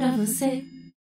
pra você.